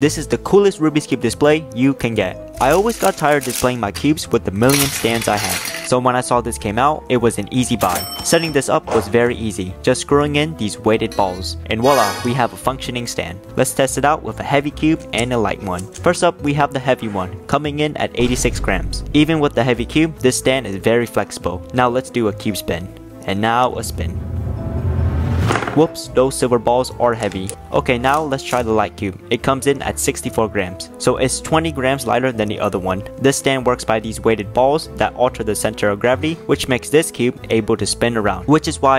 This is the coolest Rubik's Cube display you can get. I always got tired displaying my cubes with the million stands I had. So when I saw this came out, it was an easy buy. Setting this up was very easy, just screwing in these weighted balls. And voila, we have a functioning stand. Let's test it out with a heavy cube and a light one. First up, we have the heavy one, coming in at 86 grams. Even with the heavy cube, this stand is very flexible. Now let's do a cube spin. And now a spin. Whoops, those silver balls are heavy. Okay, now let's try the light cube. It comes in at 64 grams, so it's 20 grams lighter than the other one. This stand works by these weighted balls that alter the center of gravity, which makes this cube able to spin around, which is why